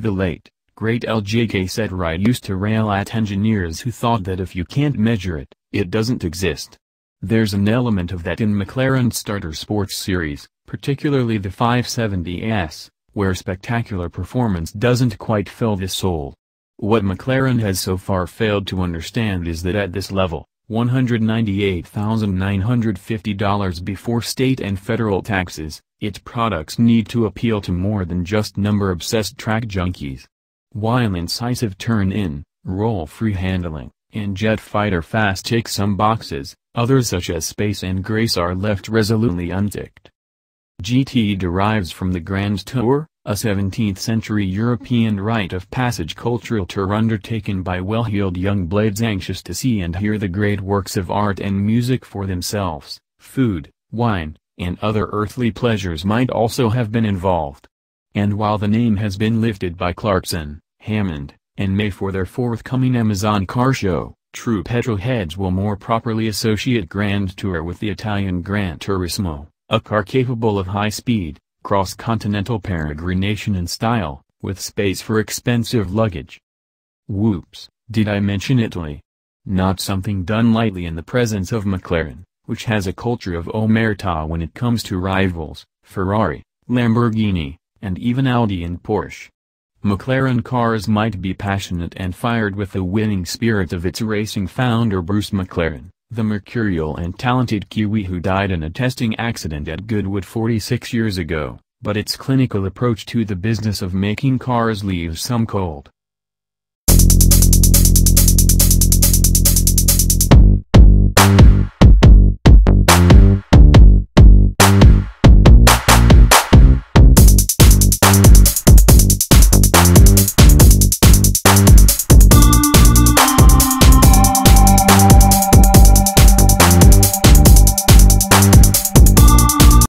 The late, great LJK Setright used to rail at engineers who thought that if you can't measure it, it doesn't exist. There's an element of that in McLaren's starter sports series, particularly the 570S, where spectacular performance doesn't quite fill the soul. What McLaren has so far failed to understand is that at this level, $198,950 before state and federal taxes, its products need to appeal to more than just number-obsessed track junkies. While incisive turn-in, roll-free handling, and jet fighter fast tick some boxes, others such as space and grace are left resolutely unticked. GT derives from the Grand Tour, a 17th-century European rite of passage cultural tour undertaken by well-heeled young blades anxious to see and hear the great works of art and music for themselves. Food, wine, and other earthly pleasures might also have been involved. And while the name has been lifted by Clarkson, Hammond, and May for their forthcoming Amazon car show, true petrolheads will more properly associate Grand Tour with the Italian Gran Turismo, a car capable of high speed, cross-continental peregrination in style, with space for expensive luggage. Whoops, did I mention Italy? Not something done lightly in the presence of McLaren, which has a culture of omerta when it comes to rivals, Ferrari, Lamborghini, and even Audi and Porsche. McLaren cars might be passionate and fired with the winning spirit of its racing founder Bruce McLaren, the mercurial and talented Kiwi who died in a testing accident at Goodwood 46 years ago, but its clinical approach to the business of making cars leaves some cold.